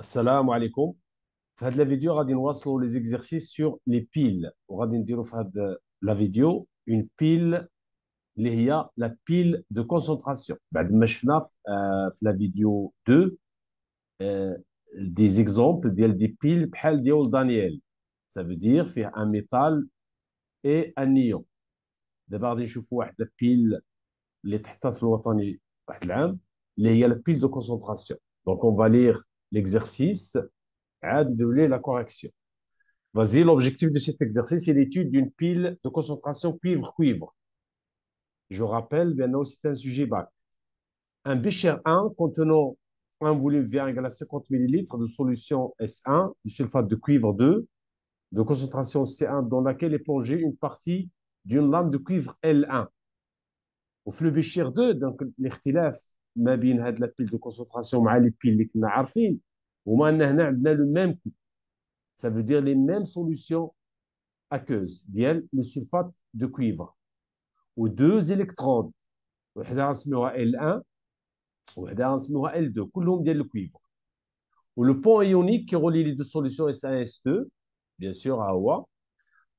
السلام عليكم في هذه الفيديو غادي نواصلوا لي زيكزيرسيس سور لي بيل وغادي نديروا في هذه لا فيديو اون بيل اللي هي لا بيل دو كونسونطراسيون بعد ما شفنا في, آه في لا فيديو 2 آه دي زيكزومبل ديال دي بيل بحال ديال دانييل سا فو دير فيه ان ميتال اي ان نيون دابا غادي نشوفوا واحد البيل اللي تحطات في الوطني واحد العام اللي هي لا بيل دو كونسونطراسيون دونك اون فا لير l'exercice de la correction. Vas-y, l'objectif de cet exercice est l'étude d'une pile de concentration cuivre-cuivre. Je rappelle, bien c'est un sujet bac. Un bécher 1 contenant un volume V1 égal à 50 ml de solution S1 du sulfate de cuivre 2 de concentration C1 dans laquelle est plongée une partie d'une lame de cuivre L1. Au flux bécher 2, donc l'extilaf ما بين هاد لابيل دو كونسونطراسيون مع لي بيل اللي كنا عارفين هما ان هنا عندنا لو ميم كو ça veut dire les mêmes solutions aqueuses ديال لو سلفات دو كويفر و deux électrodes وحده غنسميوها L1 وحده غنسميوها L2 كلهم ديال الكويفر و لو بون ايونيك كي رولي لي دو سوليسيون S1 S2 bien sûr ها هو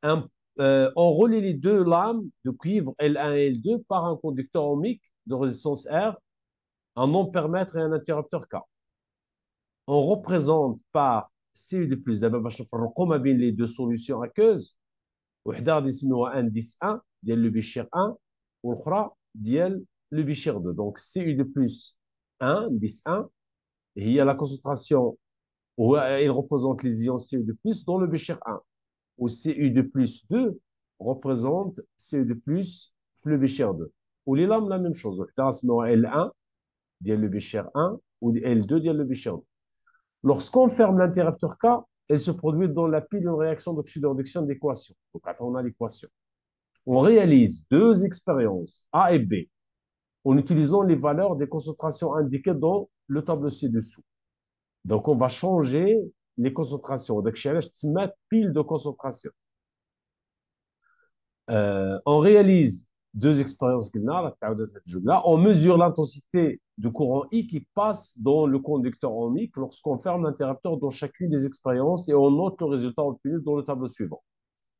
un, euh, on relie les deux lames de cuivre L1 et L2 par un conducteur ohmique de résistance R un non-permettre et un interrupteur K. On représente par CU de plus, d'abord, on les deux solutions aqueuses. وحده غادي نسميوها indice 1 ديال le bichir 1 والاخرى ديال le bichir 2 donc CU de plus 1 indice 1 هي la concentration il représente les ions CU de plus dans le bichir 1 ou CU de plus 2 représente CU de plus le bichir 2 ou les lames la même chose وحده غنسميوها L1 ديال le bichir 1 ou L2 ديال le bichir 2 Lorsqu'on ferme l'interrupteur K, elle se produit dans la pile une réaction d'oxydoréduction d'équation. Donc, attends, on a l'équation. On réalise deux expériences, A et B, en utilisant les valeurs des concentrations indiquées dans le tableau ci-dessous. Donc, on va changer les concentrations. Donc, je vais pile de concentration. Euh, on réalise deux expériences on mesure l'intensité du courant I qui passe dans le conducteur ohmique lorsqu'on ferme l'interrupteur dans chacune des expériences et on note le résultat obtenu dans le tableau suivant.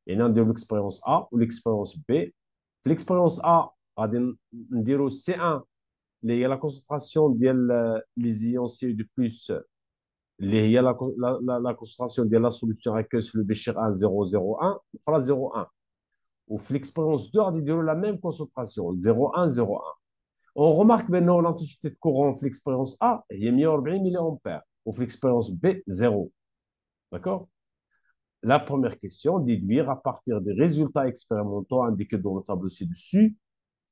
Et l'un de l'expérience A ou l'expérience B. L'expérience A, on dire C1, il y a la concentration des ions CU de plus, il y a la, la, la, concentration de la solution aqueuse le Béchir 1, 001, 0,1. Ou l'expérience 2, on a la même concentration, 0,1, 0,1. On remarque maintenant l'intensité de courant de l'expérience A, il a 1040 mA, ou l'expérience B, 0. D'accord? La première question, déduire à partir des résultats expérimentaux indiqués dans le tableau ci-dessus,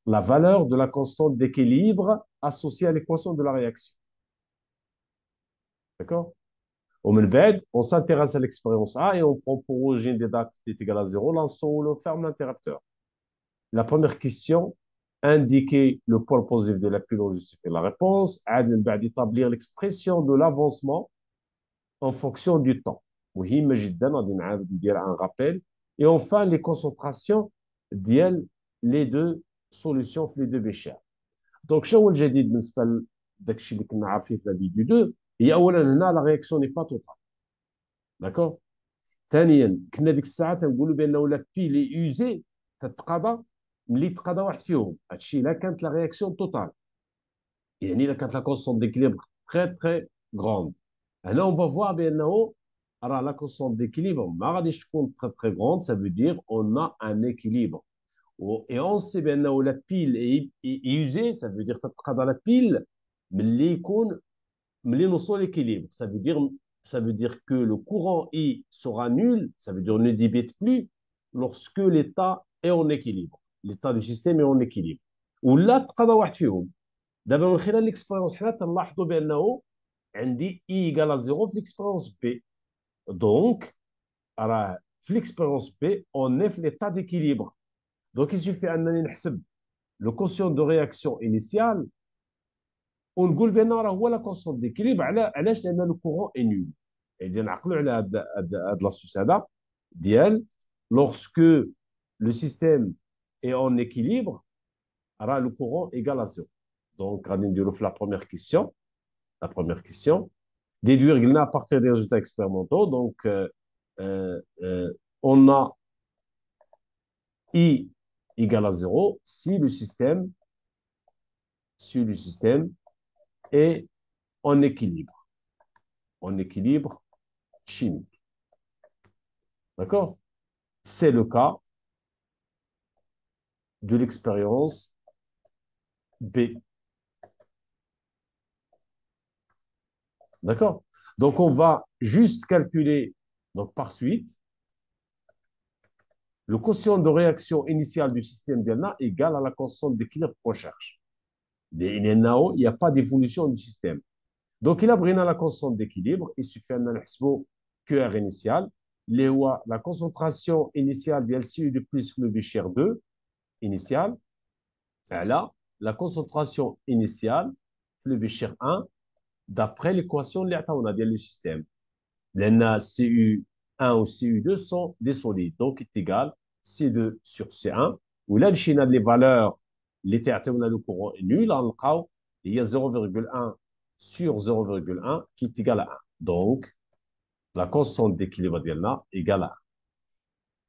la valeur de la constante d'équilibre associée à l'équation de la réaction. D'accord? on s'intéresse à l'expérience A et on prend pour origine des dates t égale à 0 l'ensemble où on ferme l'interrupteur. La première question, indiquer le pôle positif de la pile justifie la réponse. établir l'expression de l'avancement en fonction du temps. un rappel. Et enfin, les concentrations ديال les deux solutions les deux béchères. Donc, شنو هو الجديد بالنسبه لداكشي اللي كنا عارفين في la vidéo 2 هي اولا هنا لا رياكسيون ني با توتال داكور ثانيا كنا ديك الساعه تنقولوا بانه لا بي لي يوزي تتقاضى ملي تقاضى واحد فيهم هادشي الا كانت لا رياكسيون توتال يعني الا كانت لا كونستونت ديكليبر تري تري غروند هنا اون فوا فوار بانه راه لا كونستونت ديكليبر ما غاديش تكون تري تري غروند سا فو دير اون ا ان اكيليبر اي اون سي بانه لا بيل يوزي سا فو دير تتقاضى لا بيل ملي يكون l'équilibre. Ça veut dire ça veut dire que le courant I sera nul, ça veut dire ne débite plus lorsque l'état est en équilibre. L'état du système est en équilibre. ولا تقضى واحد فيهم دابا من خلال l'expérience حنا تنلاحظوا بانه عندي I égale à 0 في l'expérience B donc راه في l'expérience B on est في l'état d'équilibre donc il suffit انني نحسب le quotient de réaction initiale ونقول بان راه هو لا كونستونت ديكليب على علاش لان لو كورون اي نول يعني نعقلوا على هاد هاد لاسوس هذا ديال لورسكو لو سيستيم اي اون اكيليبر راه لو كورون ايغال ا زيرو دونك غادي نديرو في لا بروميير كيسيون لا بروميير كيسيون déduire à partir des résultats expérimentaux. Donc, euh, euh, euh, on a I égale à 0 si le système, si le système est en équilibre, en équilibre chimique. D'accord? C'est le cas de l'expérience B. D'accord? Donc, on va juste calculer donc, par suite le quotient de réaction initiale du système d'Elna égal à la constante d'équilibre qu'on cherche. Il n'y a pas d'évolution du système. Donc, il a pris la constante d'équilibre, il suffit de QR initial, la concentration initiale de LCU de plus le Bichir 2 initial, là, la concentration initiale le Bichir 1 d'après l'équation de a dit le système. Les CU1 ou CU2 sont des solides, donc c'est égal C2 sur C1, où là, les valeurs, les le courant est nul, il y a 0,1 sur 0,1 qui est égal à 1. Donc, la constante d'équilibre est égale à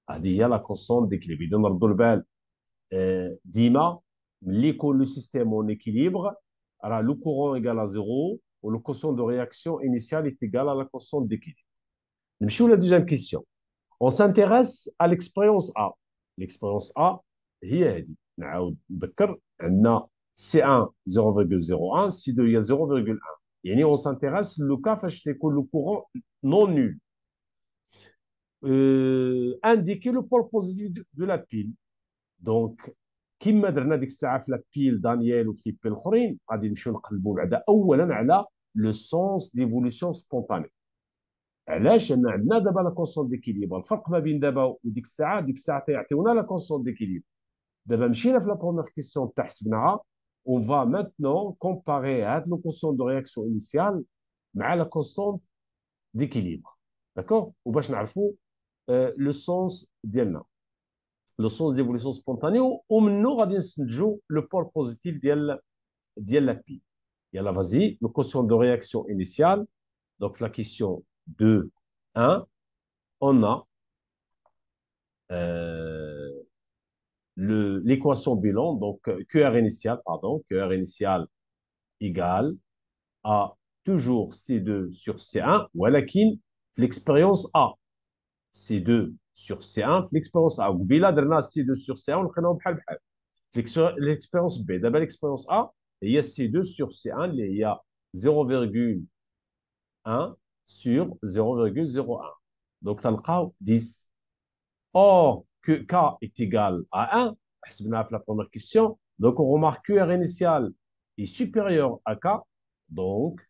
1. Il y a la constante d'équilibre. Il donne le Dima, le système en équilibre, alors le courant est égal à 0, ou le quotient de réaction initiale est égal à la constante d'équilibre. Nous la deuxième question. On s'intéresse à l'expérience A. L'expérience A, هي هذه. نعاود نذكر عندنا C1 0,01, C2 il y a 0,1. Et on s'intéresse le cas où le courant non nul. Euh, indiquer le pôle positif de, la pile. Donc, كما درنا ديك الساعه في لابيل دانييل وفي بيل الاخرين غادي نمشيو نقلبوا بعدا اولا على لو سونس ديفولوسيون سبونتاني علاش لان عندنا دابا لا كونسون ديكيليبر الفرق ما بين دابا وديك الساعه ديك الساعه تيعطيونا لا كونسون ديكيليبر دابا مشينا في لا بروميير كيسيون تاع حسبناها on va maintenant comparer هاد لو كونسون دو رياكسيون انيسيال مع لا كونسون ديكيليبر داكور وباش نعرفوا لو سونس ديالنا لو سونس ديفوليسيون سبونتاني ومنو غادي نستنتجوا لو بول بوزيتيف ديال ديال لا بي يلا فازي لو كونسون دو رياكسيون انيسيال دونك في لا كيسيون 2, 1, on a euh, l'équation bilan, donc QR initial, pardon, QR initial égale à toujours C2 sur C1, ou l'expérience A. C2 sur C1, l'expérience A. Ou C2 sur C1, on le L'expérience B, d'abord l'expérience A, il y a C2 sur C1, il y a 0,1 sur 0,01. Donc, tu as 10. Or, que K est égal à 1, c'est la première question. Donc, on remarque que R initial est supérieur à K. Donc,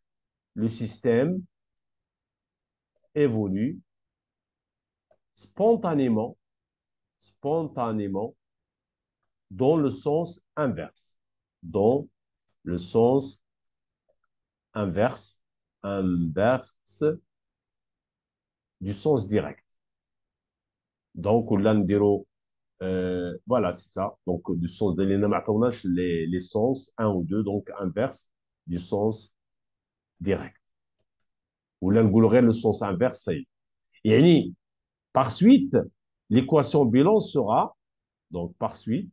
le système évolue spontanément, spontanément dans le sens inverse. Dans le sens inverse, inverse du sens direct. Donc, on euh, voilà, c'est ça. Donc, du sens de les, les sens, un ou deux, donc inverse du sens direct. Ou là, le sens inverse, Et par suite, l'équation bilan sera, donc par suite,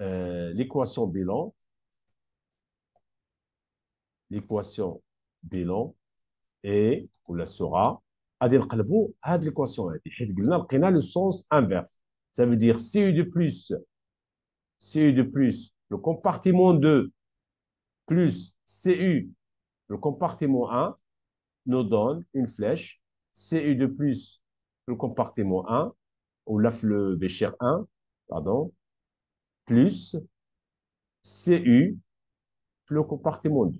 euh, l'équation bilan l'équation bilan et on la sera غادي نقلبوا هذه l'équation هذه حيت قلنا لقينا le sens inverse ça veut dire CU de plus CU de plus le compartiment 2 plus CU le compartiment 1 nous donne une flèche CU de plus le compartiment 1 ou la le Bécher 1 pardon plus CU le compartiment 2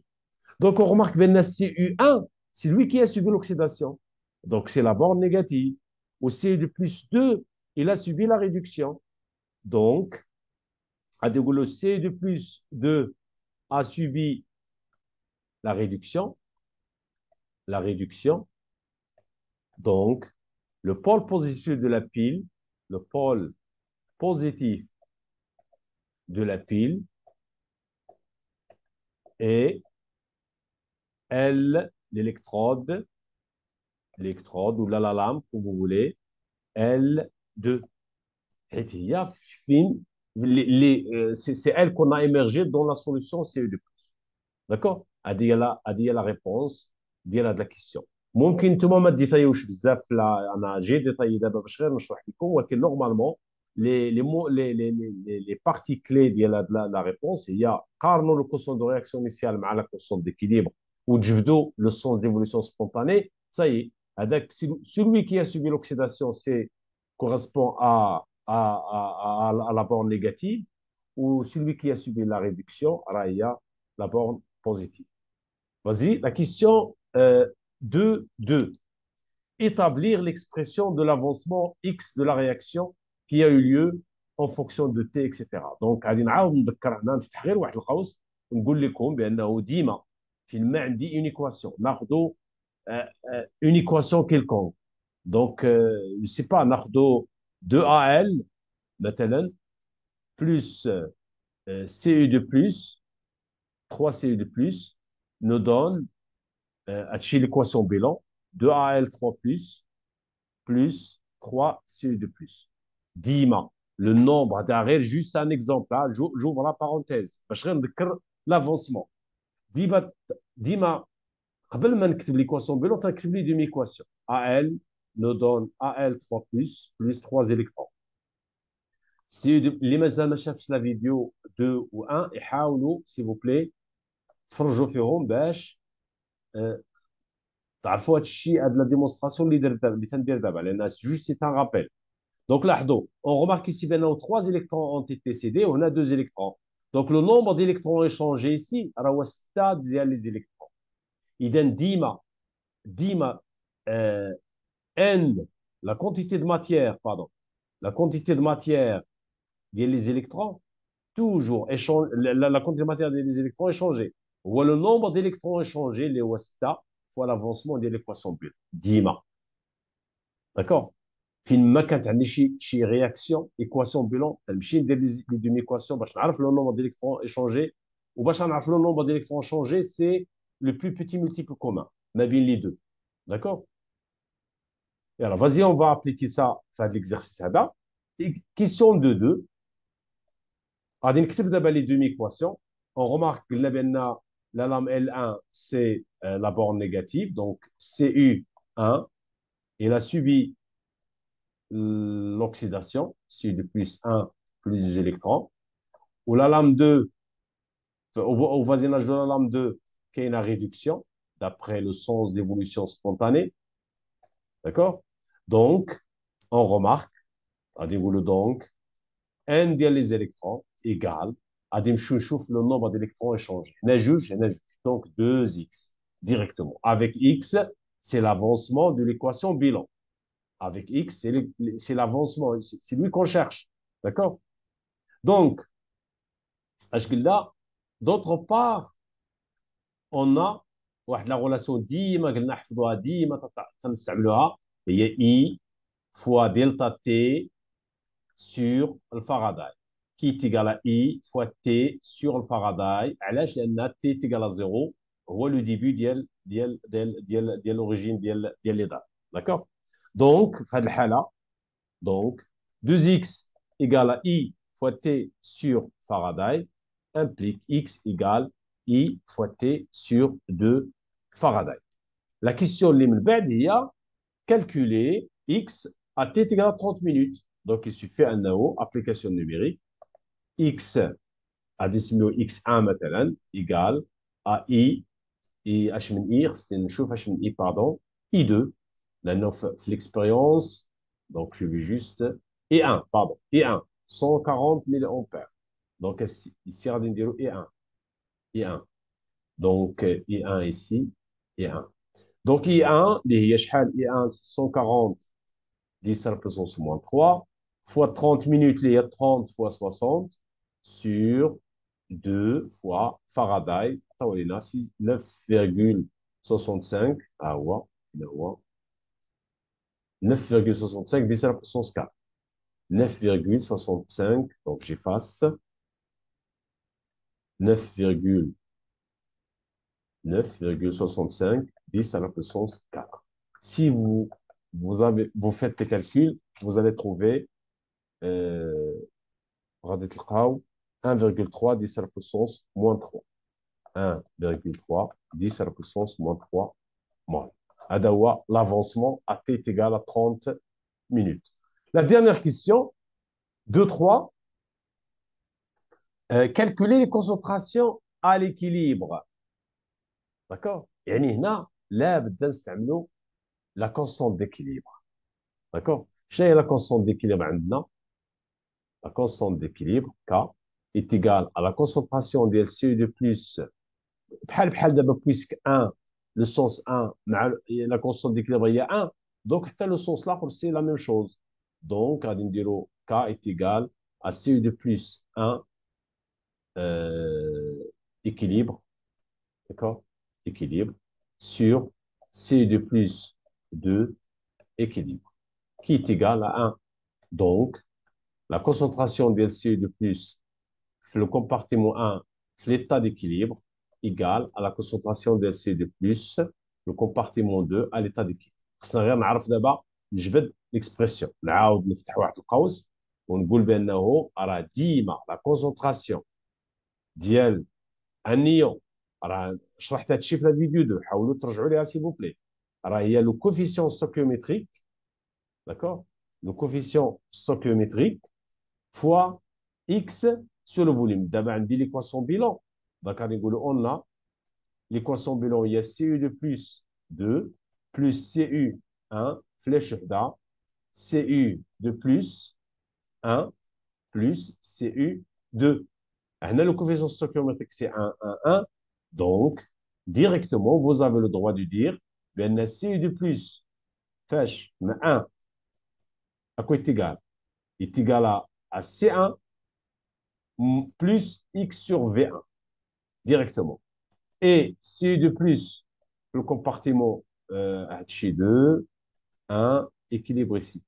donc, on remarque que CU1, c'est lui qui a subi l'oxydation. Donc, c'est la borne négative. Au CU de plus 2, il a subi la réduction. Donc, à le CU de plus 2 a subi la réduction. La réduction. Donc, le pôle positif de la pile, le pôle positif de la pile est L, l'électrode, l'électrode ou la, la lampe, comme vous voulez, L2. Euh, c'est elle qu'on a émergé dans la solution CE2+. D'accord هذه هي هذه هي لا ريبونس ديال هذه لا كيسيون ممكن نتوما ما ديتايوش بزاف لا انا جي ديتاي دابا باش غير نشرح لكم ولكن نورمالمون لي لي مو لي لي لي لي بارتي كلي ديال هاد لا ريبونس هي قارنوا لو كوسون دو رياكسيون انيسيال مع لا كوسون ديكيليبر وتجبدوا لو سون ديفولوسيون سبونتاني ساي هذاك celui qui a subi l'oxydation c'est correspond à à, à, à, la borne négative ou celui qui a subi la réduction, il y a la borne positive. Vas-y, la question euh, 2, 2. Établir l'expression de l'avancement X de la réaction qui a eu lieu en fonction de T, etc. Donc, غادي نعاود نذكر هنا نفتح غير واحد القوس ونقول لكم بانه ديما في الماء عندي اون ايكواسيون euh, euh, une équation quelconque. Donc, euh, je ne sais pas, Nardo 2AL, maintenant, plus euh, euh CE de plus, 3 CE de plus, nous donne, euh, chez l'équation bilan, 2AL3 plus, plus 3 CE de plus. Dima, le nombre d'arrêts, juste un exemple, hein, j'ouvre la parenthèse, je l'avancement. Dima, قبل ما نكتب ليكواسيون بيلون تنكتب لي دومي ايكواسيون AL nous donne AL3 plus, plus 3 électrons. Si les مازال ما شافش la vidéo 2 ou 1 يحاولوا s'il vous plaît تفرجوا فيهم باش تعرفوا هذا الشيء هذه لا ديمونستراسيون اللي درت اللي تندير دابا لان جوست سي ان رابيل دونك لاحظوا on remarque ici بانه 3 électrons ont été cédés وهنا 2 électrons donc le nombre d'électrons échangés ici راه هو 6 ديال les électrons اذا ديما ديما N, la quantité de matière, pardon, la quantité de matière des électrons, toujours, échange, la, quantité de matière des électrons est changée. Ou le nombre d'électrons échangés, les OSTA, fois l'avancement de l'équation bulle. Dima. D'accord فين ما كانت عندي شي شي رياكسيون ايكواسيون بيلون نمشي ندير لي دومي ايكواسيون باش نعرف لو نومبر ديليكترون échangés وباش نعرف لو نومبر d'électrons échangés c'est le plus petit multiple commun ما بين les deux d'accord et alors, vas-y, on va appliquer ça, faire l'exercice là. Question 2-2. غادي نكتب دابا les demi-équations. On remarque que la lame L1, c'est euh, la borne négative, donc CU1. Il a subi l'oxydation, CU de plus 1 plus des électrons. Ou la lame 2, au, voisinage de la lame 2, qui est une réduction, d'après le sens d'évolution spontanée. D'accord? Donc, on remarque, le donc, n des électrons égale, adim le nombre d'électrons échangés. Donc, 2x directement. Avec x, c'est l'avancement de l'équation bilan. Avec x, c'est l'avancement, c'est lui qu'on cherche. D'accord? Donc, là, d'autre part, on a la relation ديما قلنا نحفظوها ديما تنستعملوها هي I fois delta T sur le Faraday qui est égal à I fois T sur le Faraday علاش لان T est égal à 0 هو le début ديال ديال ديال ديال ديال l'origine ديال ديال لي دات d'accord donc في هذه الحاله donc 2x égale à I fois T sur Faraday implique x égale I fois T sur 2 Faraday. La question de il y a calculer X à T égale 30 minutes. Donc, il suffit un AO, application numérique, X à décimer X1 maintenant, égale à I, I, H min I, c'est une chauffe H min I, pardon, I2, la l'expérience, donc je vais juste, I1, pardon, I1, 140 000 ampères. Donc, ici, il y a et 1 donc, et 1 ici, et 1. Donc, I1, I1, 140, 10 à la puissance moins 3, fois 30 minutes, a 30 fois 60, sur 2 fois Faraday, 9,65, ah ouais, 9,65, 10 à la puissance 4. 9,65, donc j'efface. 9,65 9,65, 10 à la puissance 4. Si vous, vous, avez, vous faites les calculs, vous allez trouver euh, 1,3, 10 à la puissance moins 3. 1,3, 10 à la puissance moins 3 moins. Adawa, l'avancement à t est égal à 30 minutes. La dernière question, 2, 3. Euh, calculer les concentrations à l'équilibre. D'accord يعني هنا لا بد نستعملوا la constante d'équilibre. D'accord شنو la constante d'équilibre عندنا La constante d'équilibre K est égale à la concentration de CO2 plus بحال بحال دابا puisque 1 le sens 1 مع la constante d'équilibre il y a 1 donc حتى le sens là c'est la même chose donc غادي نديرو K est égal à CO2 plus 1 euh, équilibre d'accord équilibre sur CO2 plus 2 équilibre qui est égal à 1 donc la concentration de CO2 plus le compartiment 1 l'état d'équilibre égale à la concentration de CO2 plus le compartiment 2 à l'état d'équilibre خصنا غير نعرف دابا نجبد l'expression نعاود نفتح واحد القوس ونقول بانه راه ديما لا كونسونطراسيون ديال ان راه شرحت هذا الشيء في الفيديو دو حاولوا ترجعوا ليها سي بلي راه هي لو كوفيسيون ستوكيوميتريك داكور لو كوفيسيون ستوكيوميتريك فوا اكس سور لو فوليوم دابا عندي ليكواسيون بيلون دونك غادي نقولوا اون لا ليكواسيون بيلون هي سي يو دو بلس 2 بلس سي يو 1 فلاش وحده سي يو دو بلس 1 plus CU 2. Le coefficient stoichiométrique, c'est 1, 1, 1. Donc, directement, vous avez le droit de dire, bien, CU de plus, mais 1, à quoi est égal? Est égal à, à C1 plus X sur V1, directement. Et CU de plus, le compartiment euh, H2, 1, équilibre ici.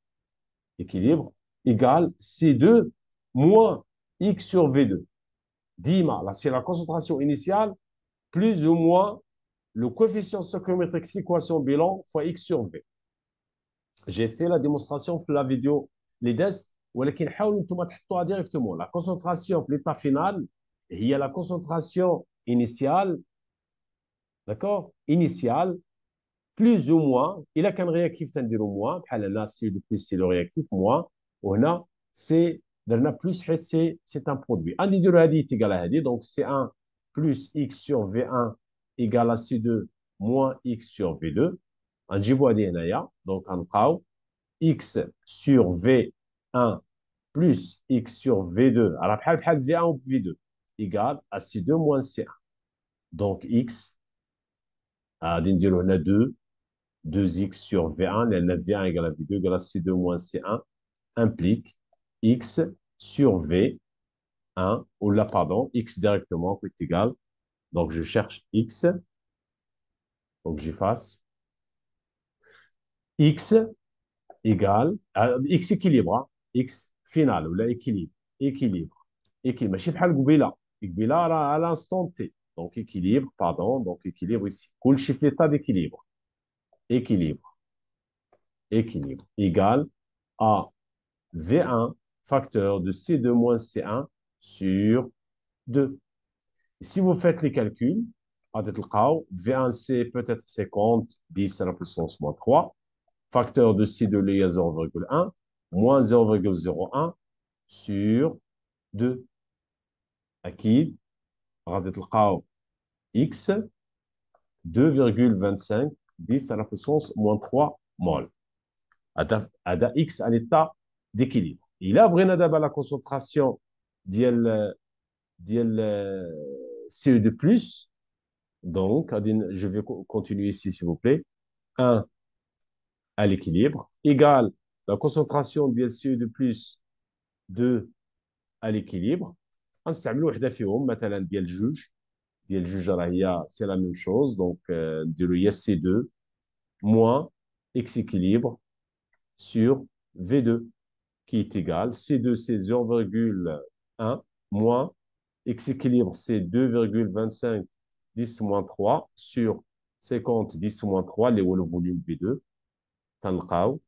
Équilibre égale C2 moins X sur V2. Dima, c'est la concentration initiale, plus ou moins le coefficient stoichiométrique d'équation bilan fois x sur v. J'ai fait la démonstration dans la vidéo les DES, directement. La concentration, l'état final, il y a la concentration initiale, d'accord? Initiale, plus ou moins, il y a qu'un réactif, moins, c'est le plus, c'est le réactif, moins, on a, c'est درنا بلس حيت سي سي ان برودوي غادي نديرو هذه تيكال هذه دونك سي 1 plus x sur V1 égale à C2 moins x sur V2. نجيبوها هذه هنايا دونك غنلقاو x sur V1 plus x sur V2 راه بحال بحال V1 و V2 égale à C2 moins C1 donc x غادي نديرو هنا 2 2x sur V1 لأن V1 égale à V2 égale à C2 moins C1 implique x sur v, 1, ou là, pardon, x directement est égal. Donc, je cherche x. Donc, j'efface. x égale, euh, x équilibre, hein. x final, ou là, équilibre, équilibre, équilibre. Je sais à l'instant t. Donc, équilibre, pardon, donc équilibre ici. Cool chiffre l'état d'équilibre. Équilibre. Équilibre. Égal à V1 facteur de C2 moins C1 sur 2. si vous faites les calculs, V1C peut-être 50, 10 à la puissance moins 3. Facteur de C de l'E à 0,1, moins 0,01 sur 2. Acquis, X 2,25, 10 à la puissance moins 3 mol. Ada X à l'état d'équilibre. Il a vraiment la concentration ديال ديال CE2+. Donc, je vais continuer ici, s'il vous plaît. 1 à l'équilibre égale la concentration de CE2+, 2 à l'équilibre. غنستعملوا وحده فيهم مثلا ديال جوج ديال جوج راه هي سي لا ميم شوز دونك نديرو هي سي 2 moins x équilibre sur V2 qui est égal C2 c'est 0,1 moins x équilibre, c'est 2,25 10 moins 3 sur 50 10 moins 3 اللي هو le volume V2 تنلقاو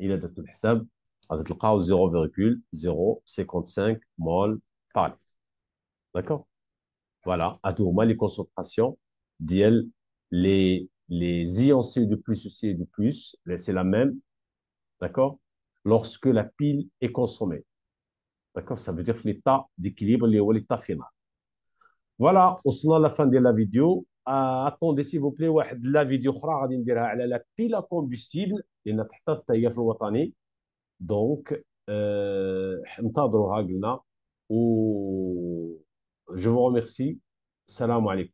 الى درت الحساب غادي تلقاو 0,055 mol par litre d'accord voilà هادو هما les concentrations ديال les les ions CO2 plus ou CO2 plus c'est la même d'accord lorsque la pile est consommée d'accord ça veut dire l'état d'équilibre اللي هو l'état final فوالا وصلنا لا ديال لا فيديو اتوندي سي بوبلي واحد لا فيديو اخرى غادي نديرها على لا بيلا كومبوستيبل لان تحتاج حتى هي في الوطني دونك آه انتظروها قلنا و جو فو ريميرسي السلام عليكم